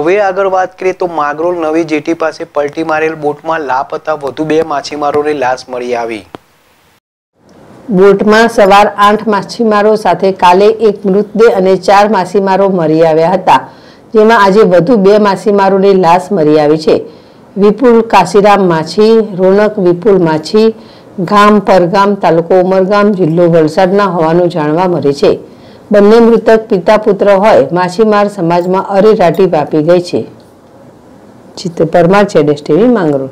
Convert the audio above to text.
હવે આગળ વાત કરીએ તો માગરોલ નવી જેટી પાસે પલટી મારેલ બોટમાં લાપતા વધુ બે માછીમારોની લાશ મળી આવી. બોટમાં સવાર આઠ માછીમારો સાથે કાલે એક મૃતદેહ અને ચાર માછીમારો મરી આવ્યા હતા, જેમાં આજે વધુ બે માછીમારોની લાશ મરી આવી છે. વિપુલ કાશીરામ માછી, રોનક વિપુલ માછી, ગામ પરગામ તાલુકો ઉમરગામ જિલ્લો વલસાડના હોવાનું જાણવા મળે છે. બંને મૃતક પિતા પુત્ર હોય માછીમાર સમાજમાં અરેરાટી વ્યાપી ગઈ છે. ચિત્ર પરમાર છે ડેસ્ટીવી માંગરોળ.